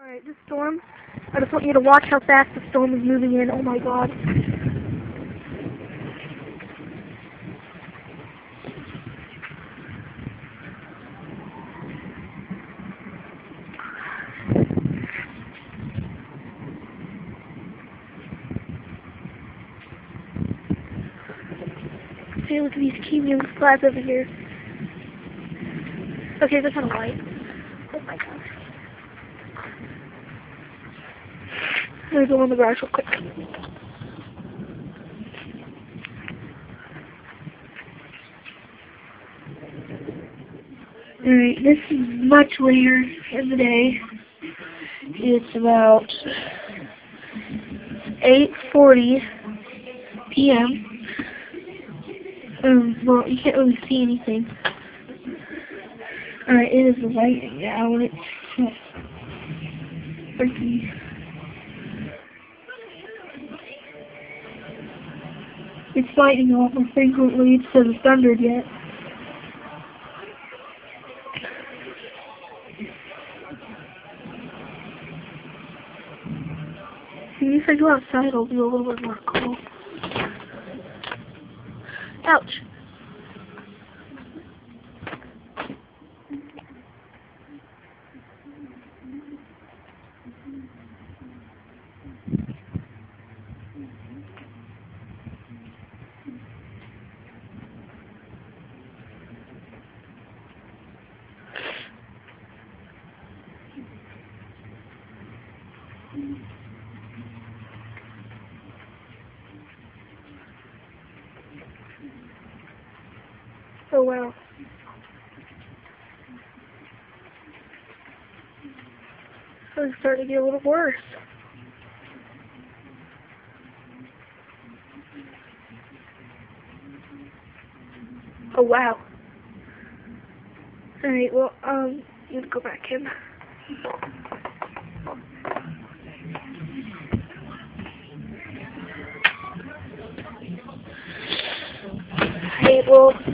Alright, this storm, I just want you to watch how fast the storm is moving in. Oh my god. Hey, look at these cumulus clouds over here. Okay, they're kind of white. Oh my god. Let me go in the garage real quick. Alright, this is much later in the day. It's about 8.40 p.m. Um, well, you can't really see anything. Alright, it is lightning now, it's freaky. It's lightning more frequently instead of thundered yet. If I go outside, it'll be a little bit more cool. Ouch. Oh wow. It's starting to get a little worse. Oh wow. Alright, well, um, you go back in. luego.